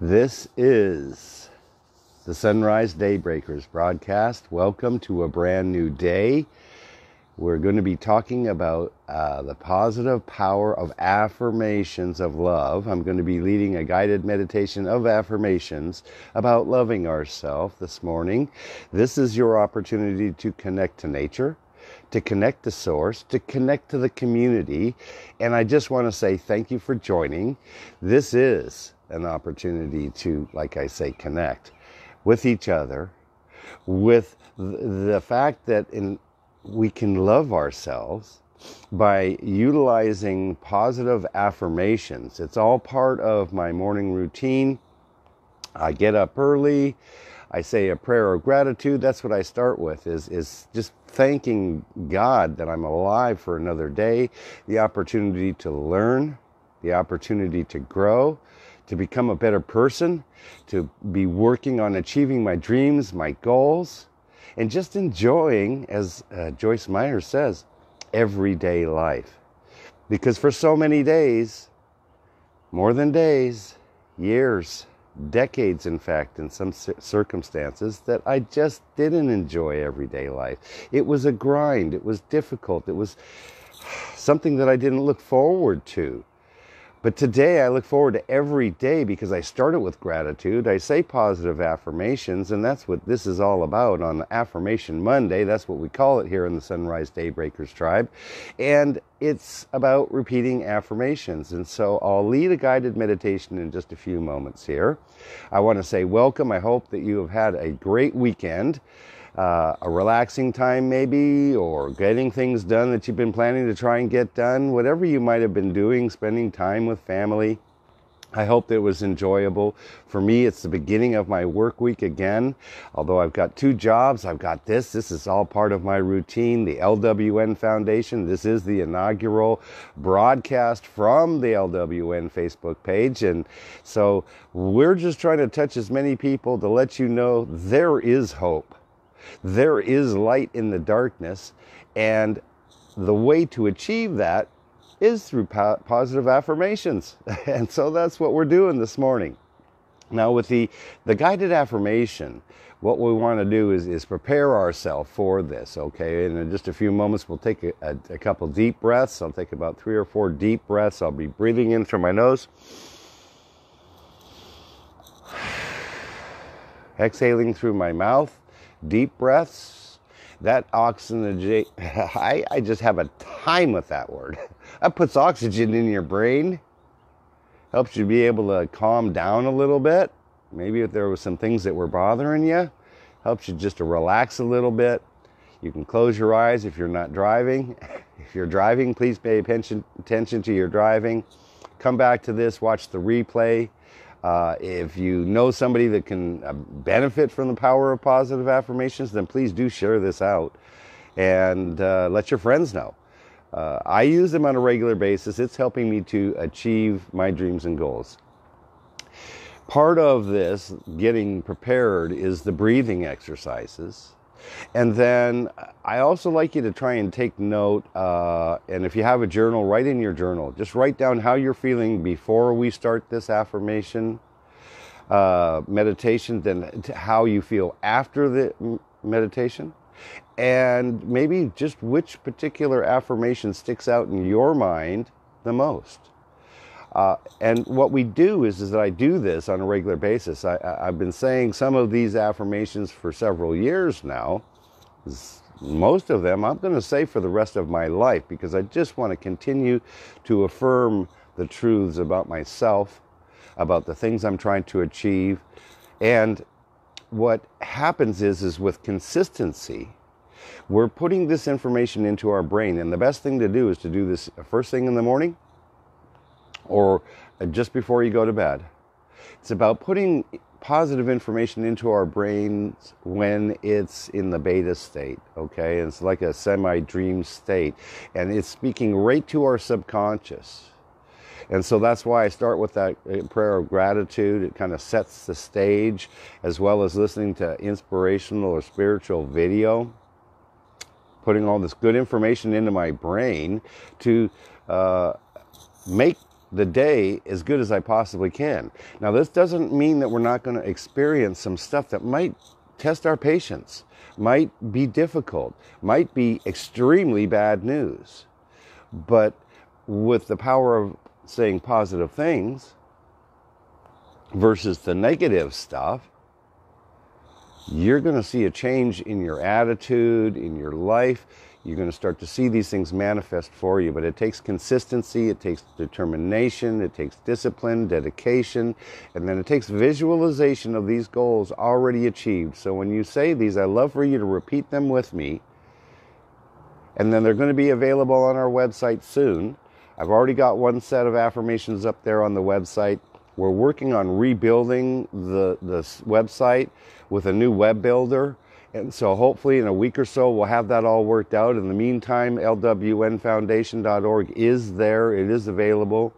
This is the Sunrise Daybreakers broadcast. Welcome to a brand new day. We're going to be talking about uh, the positive power of affirmations of love. I'm going to be leading a guided meditation of affirmations about loving ourselves this morning. This is your opportunity to connect to nature, to connect to source, to connect to the community. And I just want to say thank you for joining. This is an opportunity to, like I say, connect with each other, with the fact that in we can love ourselves by utilizing positive affirmations. It's all part of my morning routine. I get up early. I say a prayer of gratitude. That's what I start with is, is just thanking God that I'm alive for another day, the opportunity to learn, the opportunity to grow, to become a better person, to be working on achieving my dreams, my goals and just enjoying, as uh, Joyce Meyer says, everyday life. Because for so many days, more than days, years, decades, in fact, in some circumstances, that I just didn't enjoy everyday life. It was a grind, it was difficult, it was something that I didn't look forward to. But today I look forward to every day because I start it with gratitude. I say positive affirmations, and that's what this is all about on Affirmation Monday. That's what we call it here in the Sunrise Daybreakers tribe. And it's about repeating affirmations. And so I'll lead a guided meditation in just a few moments here. I want to say welcome. I hope that you have had a great weekend uh, a relaxing time maybe, or getting things done that you've been planning to try and get done, whatever you might have been doing, spending time with family. I hope it was enjoyable. For me, it's the beginning of my work week again. Although I've got two jobs, I've got this. This is all part of my routine. The LWN Foundation. This is the inaugural broadcast from the LWN Facebook page. And so we're just trying to touch as many people to let you know there is hope. There is light in the darkness, and the way to achieve that is through po- positive affirmations. And so that's what we're doing this morning. Now, with the, the guided affirmation, what we want to do is, is prepare ourselves for this, okay? And in just a few moments, we'll take a, a, a couple deep breaths. I'll take about three or four deep breaths. I'll be breathing in through my nose, exhaling through my mouth deep breaths, that oxygen, I, I just have a time with that word. That puts oxygen in your brain, helps you be able to calm down a little bit. Maybe if there were some things that were bothering you, helps you just to relax a little bit. You can close your eyes if you're not driving. If you're driving, please pay attention, attention to your driving. Come back to this, watch the replay. Uh, if you know somebody that can uh, benefit from the power of positive affirmations, then please do share this out and uh, let your friends know. Uh, I use them on a regular basis. It's helping me to achieve my dreams and goals. Part of this, getting prepared, is the breathing exercises. And then I also like you to try and take note. Uh, and if you have a journal, write in your journal. Just write down how you're feeling before we start this affirmation uh, meditation, then how you feel after the meditation. And maybe just which particular affirmation sticks out in your mind the most. Uh, and what we do is, is that I do this on a regular basis. I, have been saying some of these affirmations for several years now. Most of them I'm going to say for the rest of my life because I just want to continue to affirm the truths about myself, about the things I'm trying to achieve. And what happens is, is with consistency, we're putting this information into our brain. And the best thing to do is to do this first thing in the morning or just before you go to bed. It's about putting positive information into our brains when it's in the beta state, okay? It's like a semi dream state, and it's speaking right to our subconscious. And so that's why I start with that uh, prayer of gratitude. It kind of sets the stage, as well as listening to inspirational or spiritual video, putting all this good information into my brain to uh, make the day as good as I possibly can. Now, this doesn't mean that we're not going to experience some stuff that might test our patience, might be difficult, might be extremely bad news. But with the power of saying positive things versus the negative stuff, you're going to see a change in your attitude, in your life. You're going to start to see these things manifest for you. But it takes consistency, it takes determination, it takes discipline, dedication, and then it takes visualization of these goals already achieved. So when you say these, I love for you to repeat them with me. And then they're going to be available on our website soon. I've already got one set of affirmations up there on the website. We're working on rebuilding the, the website with a new web builder. And so hopefully in a week or so, we'll have that all worked out. In the meantime, lwnfoundation.org is there. It is available.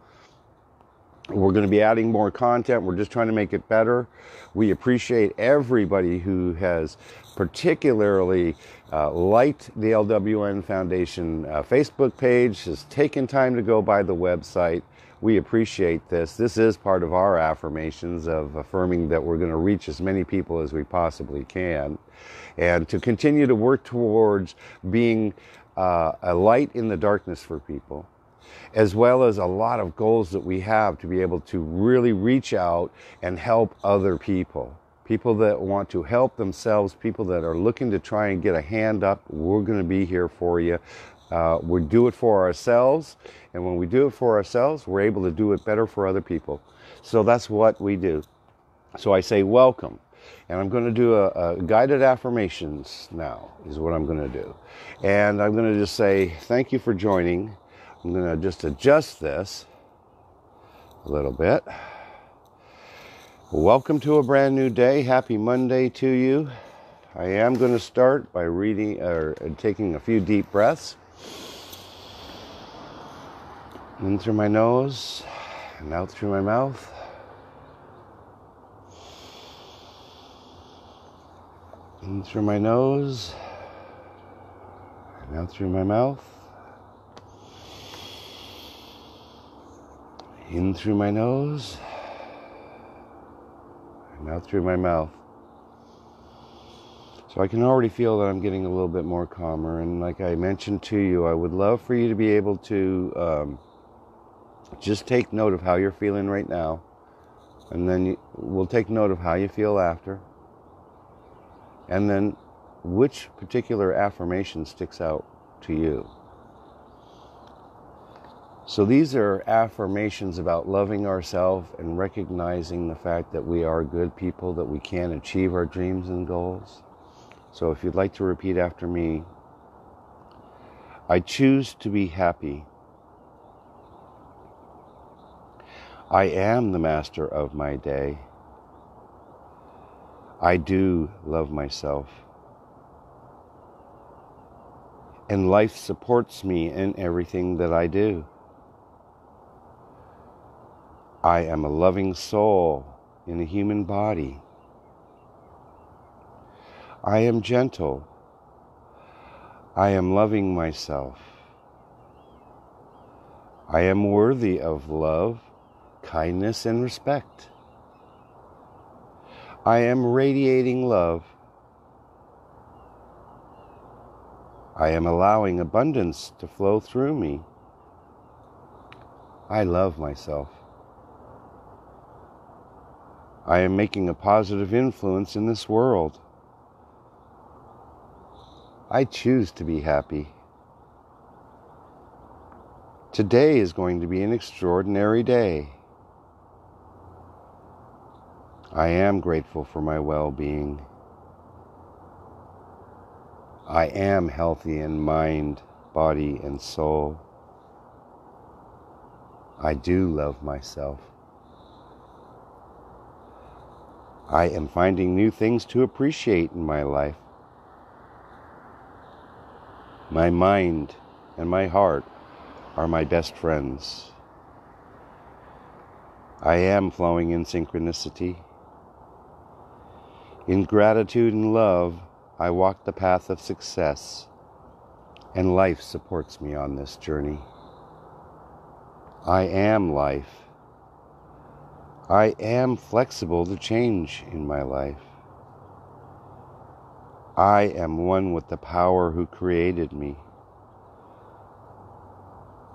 We're going to be adding more content. We're just trying to make it better. We appreciate everybody who has particularly uh, liked the LWN Foundation uh, Facebook page, has taken time to go by the website we appreciate this. This is part of our affirmations of affirming that we're going to reach as many people as we possibly can and to continue to work towards being uh, a light in the darkness for people as well as a lot of goals that we have to be able to really reach out and help other people. People that want to help themselves, people that are looking to try and get a hand up, we're going to be here for you. Uh, we do it for ourselves, and when we do it for ourselves, we're able to do it better for other people. So that's what we do. So I say, welcome. And I'm going to do a, a guided affirmations now, is what I'm going to do. And I'm going to just say, thank you for joining. I'm going to just adjust this a little bit. Welcome to a brand new day. Happy Monday to you. I am going to start by reading or taking a few deep breaths. In through my nose and out through my mouth. In through my nose and out through my mouth. In through my nose and out through my mouth. I can already feel that I'm getting a little bit more calmer. And like I mentioned to you, I would love for you to be able to um, just take note of how you're feeling right now. And then you, we'll take note of how you feel after. And then which particular affirmation sticks out to you. So these are affirmations about loving ourselves and recognizing the fact that we are good people, that we can achieve our dreams and goals. So if you'd like to repeat after me, I choose to be happy. I am the master of my day. I do love myself. And life supports me in everything that I do. I am a loving soul in a human body. I am gentle. I am loving myself. I am worthy of love, kindness, and respect. I am radiating love. I am allowing abundance to flow through me. I love myself. I am making a positive influence in this world. I choose to be happy. Today is going to be an extraordinary day. I am grateful for my well being. I am healthy in mind, body, and soul. I do love myself. I am finding new things to appreciate in my life. My mind and my heart are my best friends. I am flowing in synchronicity. In gratitude and love, I walk the path of success, and life supports me on this journey. I am life. I am flexible to change in my life. I am one with the power who created me.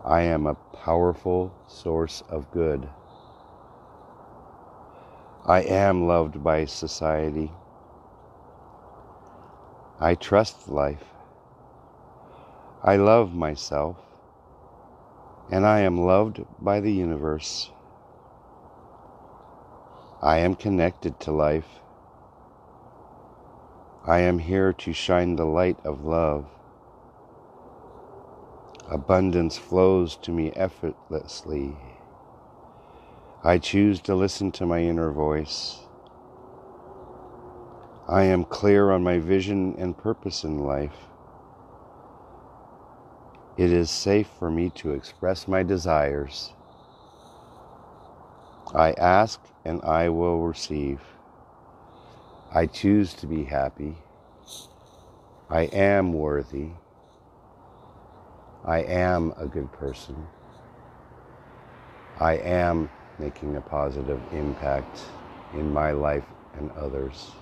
I am a powerful source of good. I am loved by society. I trust life. I love myself. And I am loved by the universe. I am connected to life. I am here to shine the light of love. Abundance flows to me effortlessly. I choose to listen to my inner voice. I am clear on my vision and purpose in life. It is safe for me to express my desires. I ask and I will receive. I choose to be happy. I am worthy. I am a good person. I am making a positive impact in my life and others.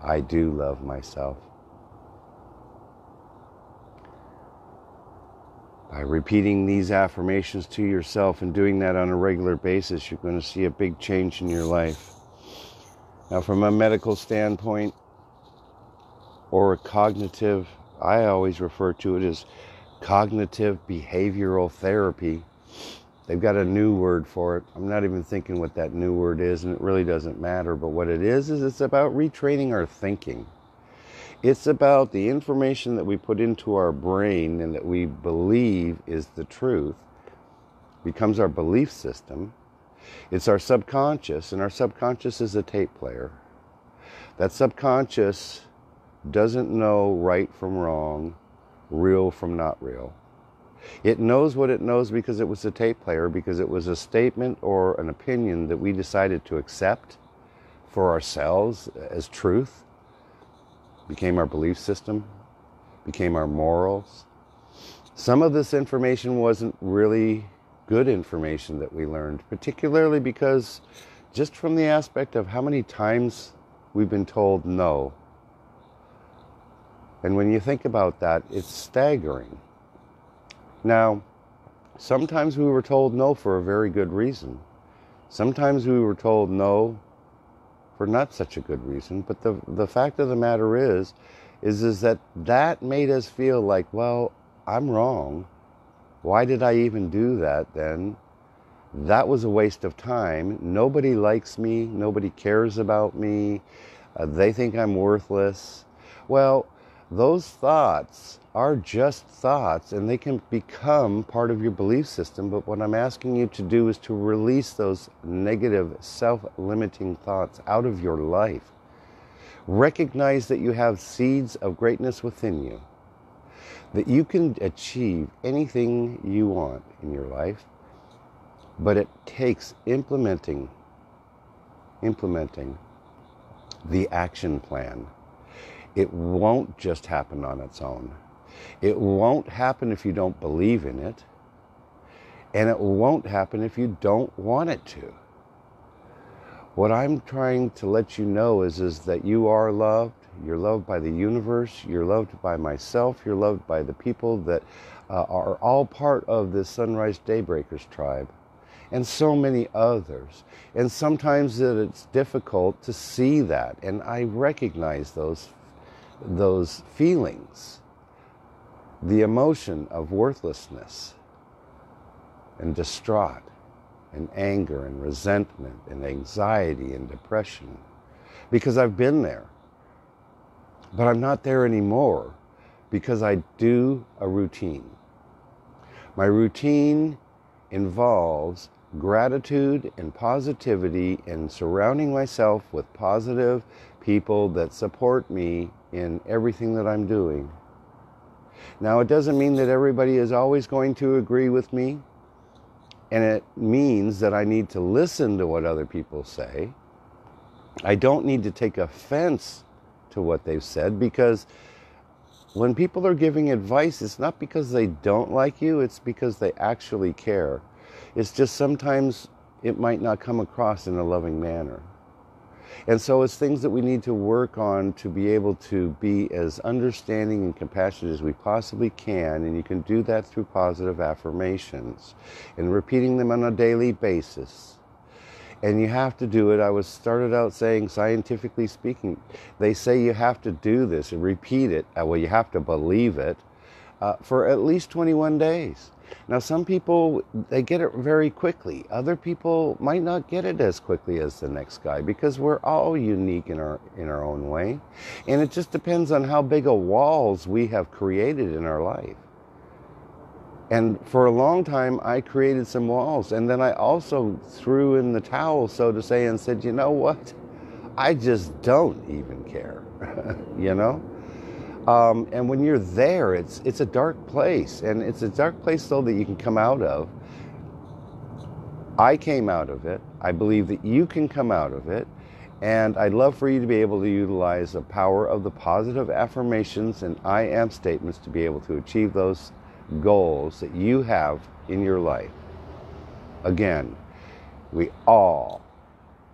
I do love myself. By repeating these affirmations to yourself and doing that on a regular basis, you're going to see a big change in your life. Now, from a medical standpoint or a cognitive, I always refer to it as cognitive behavioral therapy. They've got a new word for it. I'm not even thinking what that new word is, and it really doesn't matter. But what it is, is it's about retraining our thinking. It's about the information that we put into our brain and that we believe is the truth becomes our belief system. It's our subconscious, and our subconscious is a tape player. That subconscious doesn't know right from wrong, real from not real. It knows what it knows because it was a tape player, because it was a statement or an opinion that we decided to accept for ourselves as truth became our belief system, became our morals. Some of this information wasn't really good information that we learned, particularly because just from the aspect of how many times we've been told no. And when you think about that, it's staggering. Now, sometimes we were told no for a very good reason. Sometimes we were told no for not such a good reason. But the the fact of the matter is, is is that that made us feel like, well, I'm wrong. Why did I even do that then? That was a waste of time. Nobody likes me. Nobody cares about me. Uh, they think I'm worthless. Well, those thoughts are just thoughts and they can become part of your belief system. But what I'm asking you to do is to release those negative, self limiting thoughts out of your life. Recognize that you have seeds of greatness within you, that you can achieve anything you want in your life, but it takes implementing, implementing the action plan. It won't just happen on its own. It won't happen if you don't believe in it. And it won't happen if you don't want it to. What I'm trying to let you know is, is that you are loved. You're loved by the universe. You're loved by myself. You're loved by the people that uh, are all part of the Sunrise Daybreakers tribe and so many others. And sometimes it's difficult to see that. And I recognize those, those feelings the emotion of worthlessness and distraught and anger and resentment and anxiety and depression because I've been there. But I'm not there anymore because I do a routine. My routine involves gratitude and positivity and surrounding myself with positive people that support me in everything that I'm doing. Now, it doesn't mean that everybody is always going to agree with me, and it means that I need to listen to what other people say. I don't need to take offense to what they've said because when people are giving advice, it's not because they don't like you, it's because they actually care. It's just sometimes it might not come across in a loving manner. And so it's things that we need to work on to be able to be as understanding and compassionate as we possibly can. And you can do that through positive affirmations and repeating them on a daily basis. And you have to do it. I was started out saying, scientifically speaking, they say you have to do this and repeat it. Uh, well, you have to believe it uh, for at least 21 days. Now, some people, they get it very quickly. Other people might not get it as quickly as the next guy because we're all unique in our, in our own way. And it just depends on how big of walls we have created in our life. And for a long time, I created some walls. And then I also threw in the towel, so to say, and said, you know what? I just don't even care, you know? Um, and when you're there, it's it's a dark place, and it's a dark place though that you can come out of. I came out of it. I believe that you can come out of it, and I'd love for you to be able to utilize the power of the positive affirmations and I am statements to be able to achieve those goals that you have in your life. Again, we all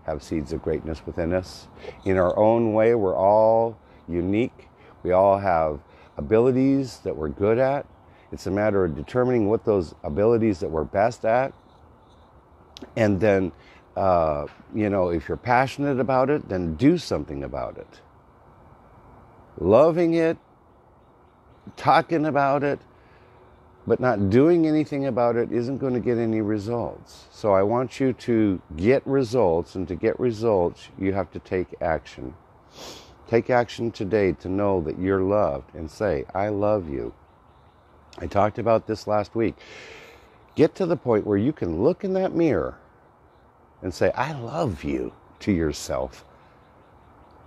have seeds of greatness within us. In our own way, we're all unique we all have abilities that we're good at. It's a matter of determining what those abilities that we're best at. And then, uh, you know, if you're passionate about it, then do something about it. Loving it, talking about it, but not doing anything about it isn't going to get any results. So I want you to get results, and to get results, you have to take action. Take action today to know that you're loved and say, I love you. I talked about this last week. Get to the point where you can look in that mirror and say, I love you to yourself.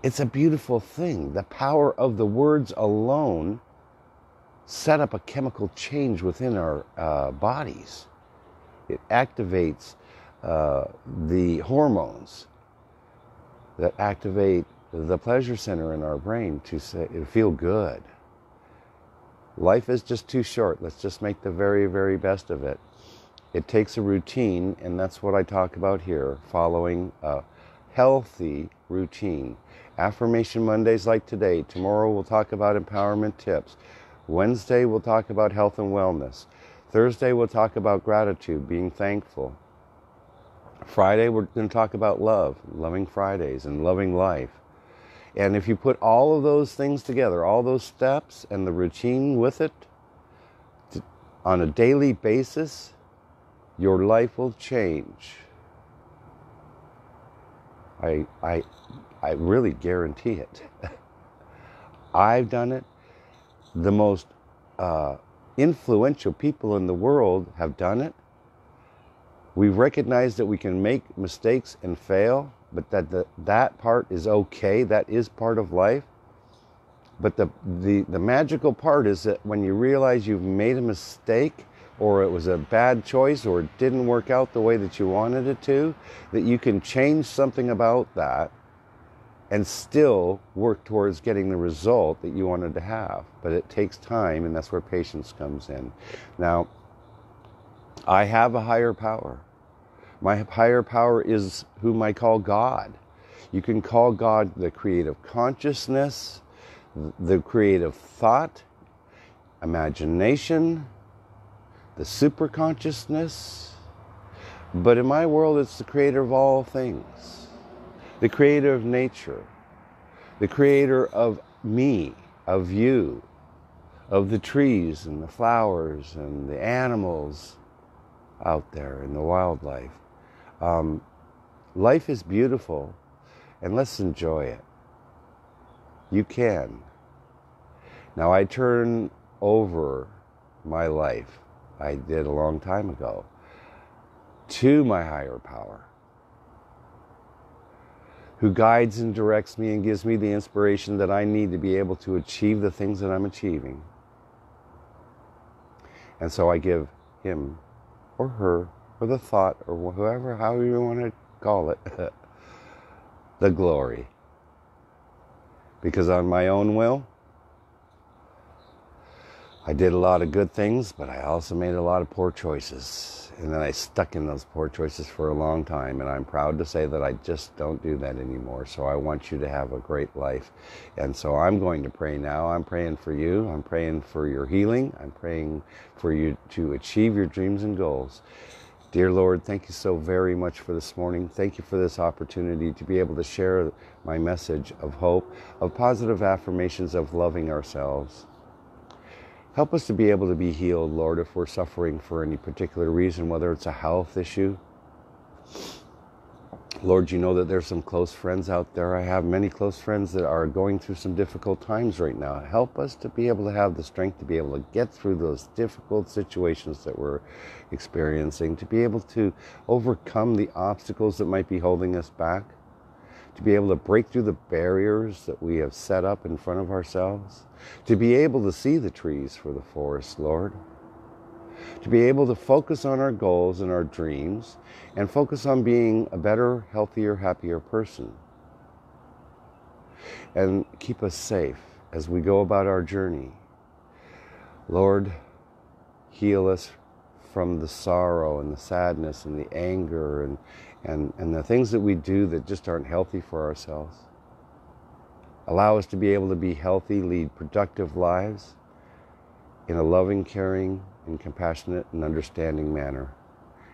It's a beautiful thing. The power of the words alone set up a chemical change within our uh, bodies. It activates uh, the hormones that activate the pleasure center in our brain to say, feel good. Life is just too short. Let's just make the very, very best of it. It takes a routine, and that's what I talk about here, following a healthy routine. Affirmation Mondays like today. Tomorrow we'll talk about empowerment tips. Wednesday we'll talk about health and wellness. Thursday we'll talk about gratitude, being thankful. Friday we're going to talk about love, loving Fridays and loving life. And if you put all of those things together, all those steps and the routine with it, to, on a daily basis, your life will change. I, I, I really guarantee it. I've done it. The most uh, influential people in the world have done it. We recognize that we can make mistakes and fail, but that the, that part is okay. That is part of life. But the, the, the magical part is that when you realize you've made a mistake or it was a bad choice or it didn't work out the way that you wanted it to, that you can change something about that and still work towards getting the result that you wanted to have. But it takes time, and that's where patience comes in. Now, I have a higher power. My higher power is whom I call God. You can call God the creative consciousness, the creative thought, imagination, the superconsciousness. But in my world, it's the creator of all things, the creator of nature, the creator of me, of you, of the trees and the flowers and the animals out there and the wildlife. Um, life is beautiful, and let's enjoy it. You can. Now, I turn over my life, I did a long time ago, to my higher power, who guides and directs me and gives me the inspiration that I need to be able to achieve the things that I'm achieving. And so I give him or her or the thought or whoever, however you want to call it, the glory. Because on my own will, I did a lot of good things, but I also made a lot of poor choices. And then I stuck in those poor choices for a long time. And I'm proud to say that I just don't do that anymore. So I want you to have a great life. And so I'm going to pray now. I'm praying for you. I'm praying for your healing. I'm praying for you to achieve your dreams and goals. Dear Lord, thank you so very much for this morning. Thank you for this opportunity to be able to share my message of hope, of positive affirmations of loving ourselves. Help us to be able to be healed, Lord, if we're suffering for any particular reason, whether it's a health issue. Lord, you know that there's some close friends out there. I have many close friends that are going through some difficult times right now. Help us to be able to have the strength to be able to get through those difficult situations that we're experiencing, to be able to overcome the obstacles that might be holding us back, to be able to break through the barriers that we have set up in front of ourselves to be able to see the trees for the forest, Lord, to be able to focus on our goals and our dreams and focus on being a better, healthier, happier person. And keep us safe as we go about our journey. Lord, heal us from the sorrow and the sadness and the anger and, and, and the things that we do that just aren't healthy for ourselves. Allow us to be able to be healthy, lead productive lives in a loving, caring, and compassionate and understanding manner.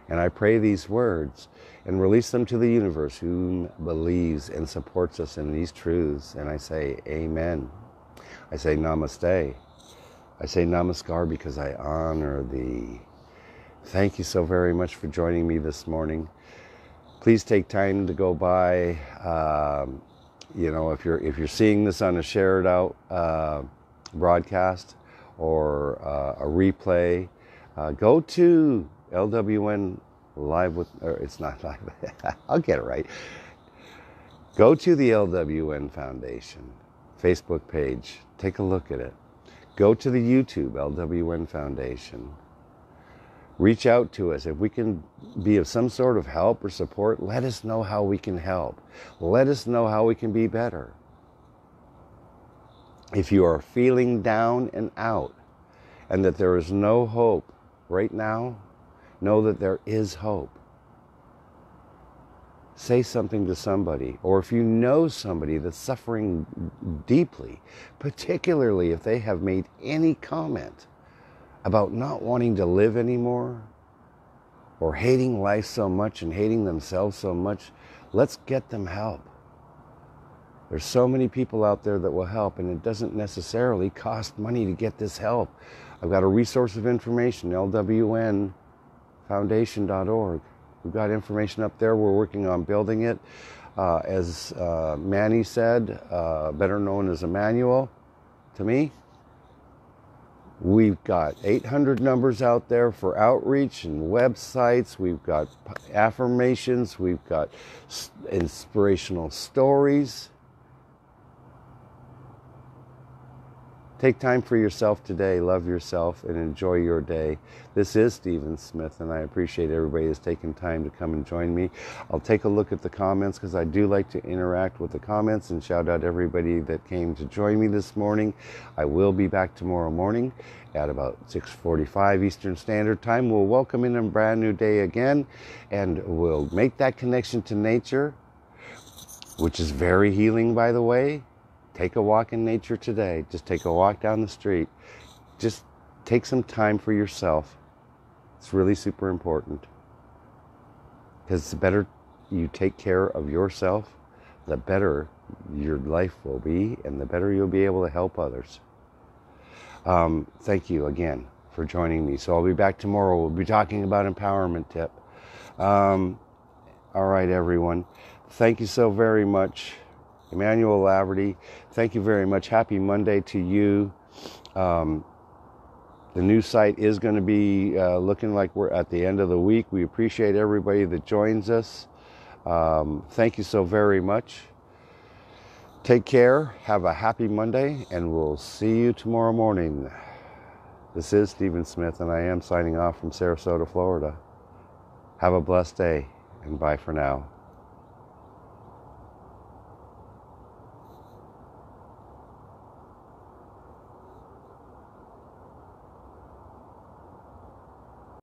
And I pray these words and release them to the universe whom believes and supports us in these truths. And I say, Amen. I say, Namaste. I say Namaskar because I honor thee. Thank you so very much for joining me this morning. Please take time to go by. Um, you know, if you're if you're seeing this on a shared out uh, broadcast or uh, a replay, uh, go to LWN live with. Or it's not live. I'll get it right. Go to the LWN Foundation Facebook page. Take a look at it. Go to the YouTube LWN Foundation reach out to us. If we can be of some sort of help or support, let us know how we can help. Let us know how we can be better. If you are feeling down and out and that there is no hope right now, know that there is hope. Say something to somebody, or if you know somebody that's suffering deeply, particularly if they have made any comment about not wanting to live anymore or hating life so much and hating themselves so much, let's get them help. There's so many people out there that will help, and it doesn't necessarily cost money to get this help. I've got a resource of information, lwnfoundation.org. We've got information up there. We're working on building it. Uh, as uh, Manny said, uh, better known as Emmanuel to me, We've got 800 numbers out there for outreach and websites. We've got affirmations. We've got inspirational stories. Take time for yourself today. Love yourself and enjoy your day. This is Stephen Smith, and I appreciate everybody that's taken time to come and join me. I'll take a look at the comments because I do like to interact with the comments and shout out everybody that came to join me this morning. I will be back tomorrow morning at about 6:45 Eastern Standard Time. We'll welcome in a brand new day again, and we'll make that connection to nature, which is very healing, by the way Take a walk in nature today. Just take a walk down the street. Just take some time for yourself. It's really super important. Because the better you take care of yourself, the better your life will be and the better you'll be able to help others. Um, thank you again for joining me. So I'll be back tomorrow. We'll be talking about empowerment tip. Um, all right, everyone. Thank you so very much. Emmanuel Laverty, thank you very much. Happy Monday to you. Um, the new site is going to be uh, looking like we're at the end of the week. We appreciate everybody that joins us. Um, thank you so very much. Take care. Have a happy Monday, and we'll see you tomorrow morning. This is Stephen Smith, and I am signing off from Sarasota, Florida. Have a blessed day, and bye for now.